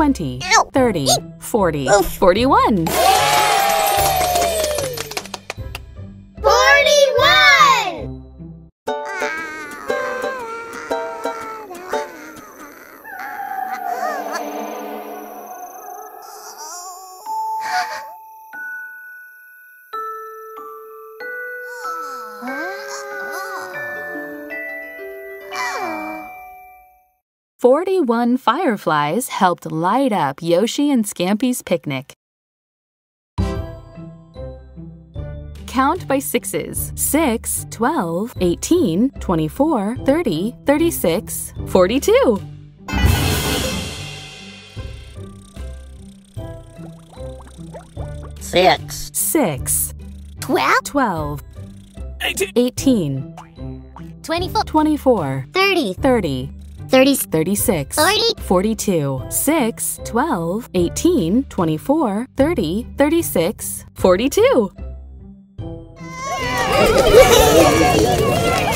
20, 30, 40, Oof. 41. 41! Forty-one fireflies helped light up Yoshi and Scampy's picnic. Count by sixes 6, 12, 18, 24, 30, 36, 42. Six. 6, Twelve? 12, 18, 24. 24, 30. 30, 30. 36, Forty. 42, 6, 12, 18, 24, 30, 36, 42.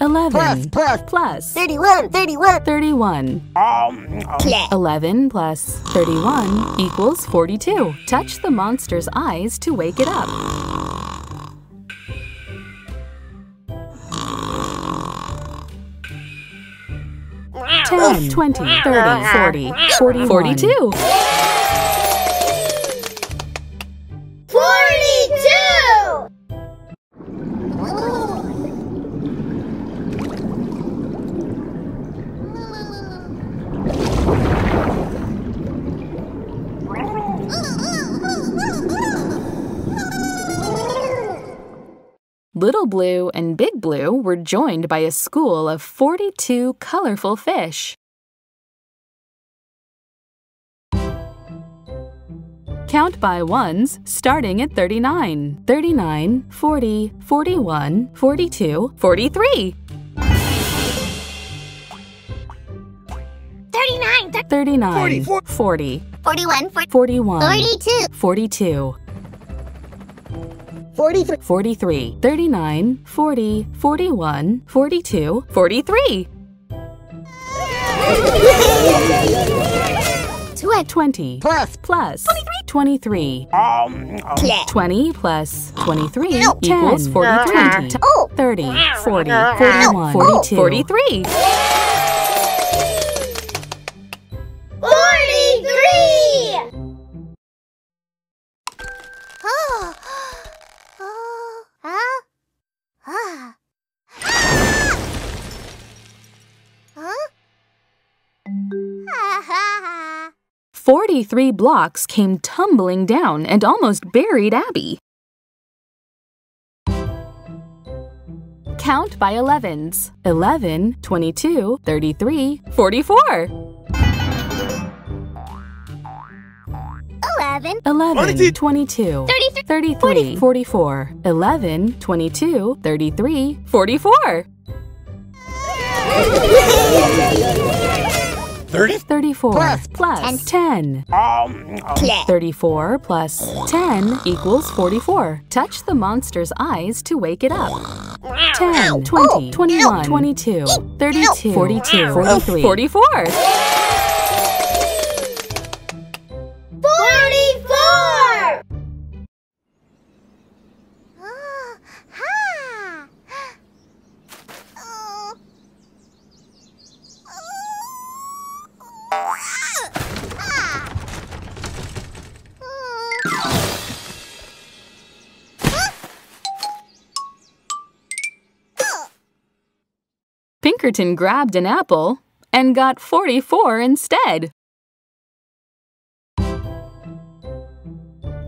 Eleven plus. plus 31. 31. 31. Um, um. Clap. 11 plus 31 equals 42. Touch the monster's eyes to wake it up. Ten, twenty, thirty, forty, forty, forty-two. 42! Little Blue and Big Blue were joined by a school of 42 colorful fish. Count by ones, starting at 39, 39, 40, 41, 42, 43, 39. 39, 40, 41. 41, 42. 42, 43. 43, 39, 40, 41, 42, 43. 20 Plus. plus 23. Um, um. Clap. 20 plus 23 Ow. equals 10. 43. Oh! 30, 40, 41, Oh. 42, 43. 43! Forty-three blocks came tumbling down and almost buried Abby. Count by 11s 11, 22, 33, 44. 11, 11, 22, 33, 33, 44. 11, 22, 33, 44. 30? 34 Plus. plus 10. clap. Um, 34 plus 10 equals 44. Touch the monster's eyes to wake it up. 10, 20, 21, 22, 32, 42, 43, 44. 44! Pinkerton grabbed an apple and got 44 instead.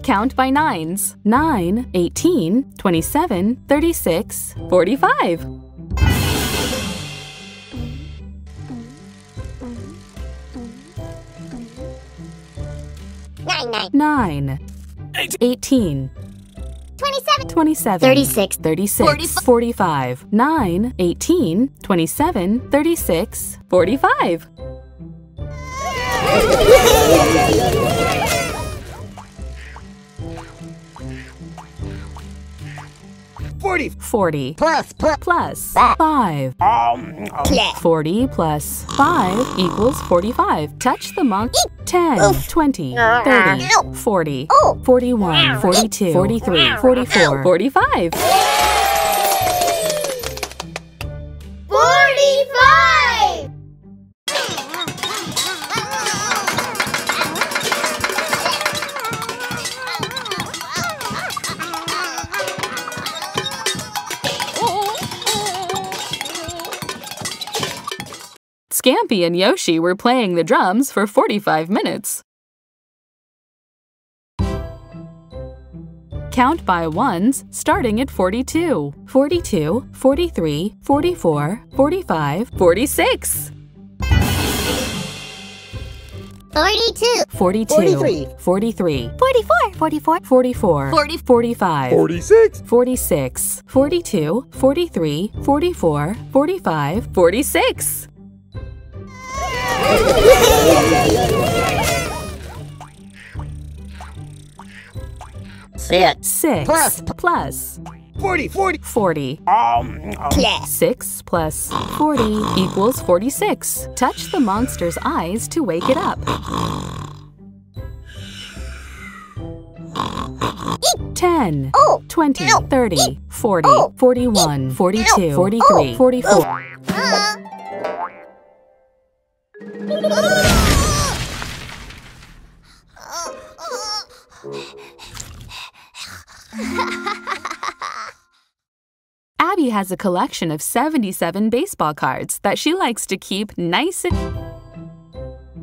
Count by nines 9, 18, 27, 36, 45. Nine, nine. 9, 18, 27. 27, 36, 36, 45, 9, 18, 27, 36, 45. 40. 40 Plus, plus. plus 5. Um, Play. 40 plus. 5 equals 45. Touch the monk. 10, 20, ah. 30, 40, 41, 42, 43, 44, 45. 45! Scampy and Yoshi were playing the drums for 45 minutes. Count by ones starting at 42. 42, 43, 44, 45, 46. 42. 42, 43. 43, 44. 44. 44, 40. 45, 46. 46, 42, 43, 44, 45, 46. Six. 6 Plus. Plus. plus 40, 40. 40. Um, um. Play. 6 plus 40 equals 46. Touch the monster's eyes to wake it up. Ten, Oh. twenty, thirty, oh. forty, Oh. forty-one, forty-two, forty-three, forty-four. Oh. Uh. Abby has a collection of 77 baseball cards that she likes to keep nice and.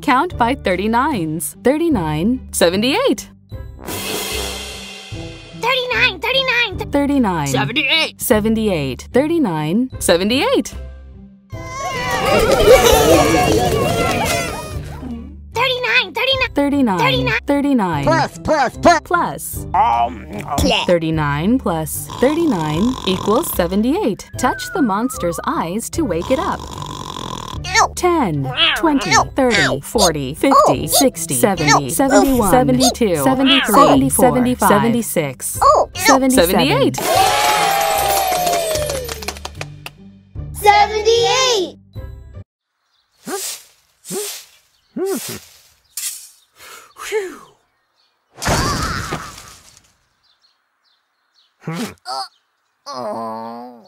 Count by 39s. 39, 78, 39. 39. 39, 78. 78, 39, 78. 39. 39. 39, 39, Plus, plus, plus. plus um, Play. 39 plus 39 equals 78. Touch the monster's eyes to wake it up. 10, 20, 30, 40, 50, 60, 70, 71, 72, 73, 74, 76, 77. 78. 78.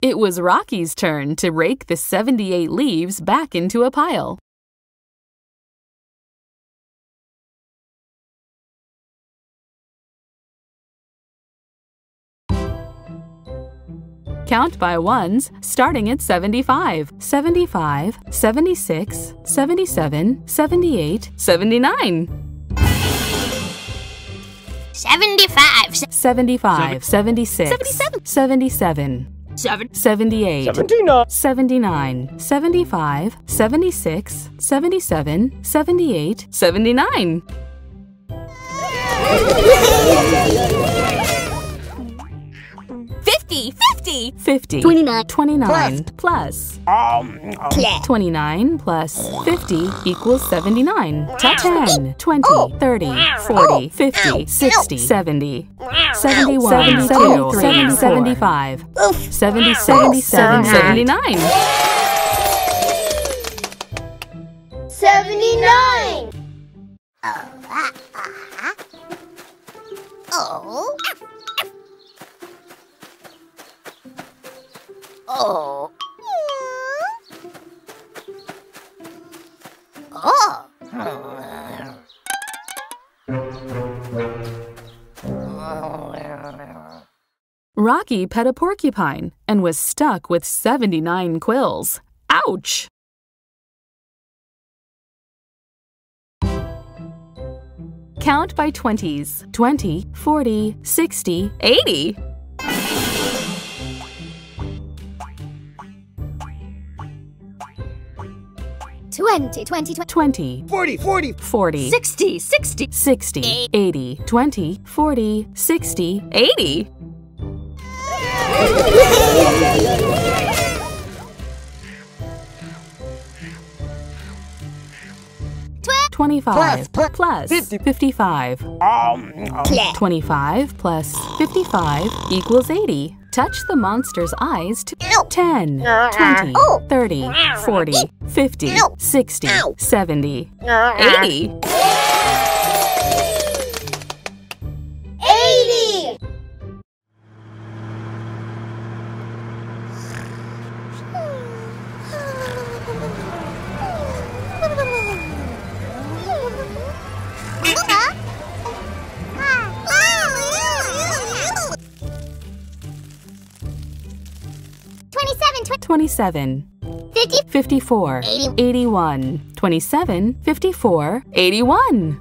It was Rocky's turn to rake the 78 leaves back into a pile. Count by ones starting at 75. 75, 76, 77, 78, 79. 75. 75, 76, 77. 77, 7. 78, 79. 79, 75, 76, 77, 78, 79. 50, 29. 29 plus. Play. Um, um. 29 plus 50 equals 79. 10, 20, Oh. 30, 40, 50, 60, 70, 71, 72, 70, 75, 70, 77, 79. 79. Oh. Oh. Oh. oh. Rocky pet a porcupine and was stuck with 79 quills. Ouch! Count by 20s 20, 40, 60, 80. 20, 20, 20. 20, 40, 40. 40, 60, 60. 60, 80, 20, 40, 60, 80. 12, 25 Plus, plus 50. 55. Um, um. 25 plus 55 equals 80. Touch the monster's eyes to 10, 20, 30, 40, 50, 60, 70, 80. 80! 27, fifty, 54, 81, 27, 54, 81.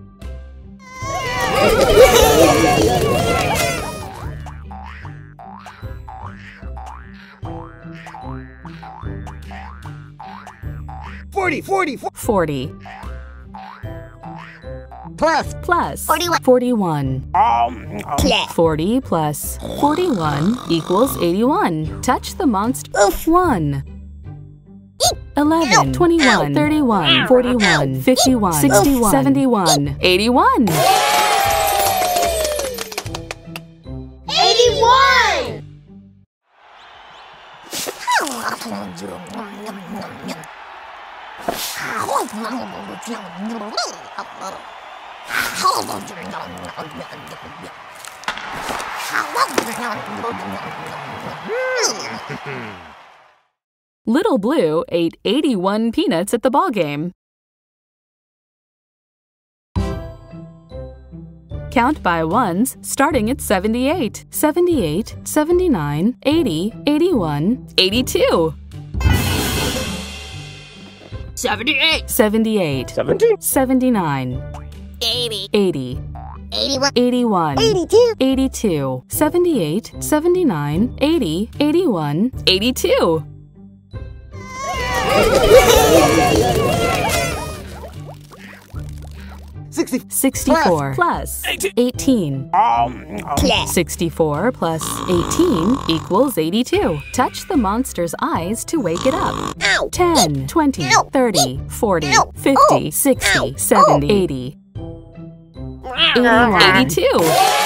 Forty, forty, fo- 40 plus. Plus. 41. 41. Um, um. 40 plus 41 equals 81. Touch the monster. 1. 11, 21, 31, 41, 51, 61, 71, 81. Eighty-one! Little Blue ate 81 peanuts at the ball game. Count by ones starting at 78, 78, 79, 80, 81, 82, Seventy-eight! 78, seventeen, 79, Eighty! 80, Eighty-one! 81, Eighty-two! 82, 78, 79, 80, 81, 82. sixty, 64 plus. 18. Um, um. 64 plus 18 equals 82. Touch the monster's eyes to wake it up. Ow! 10, 20, 30, 40, 50, Oh. 60, 70, 80, 81, 82.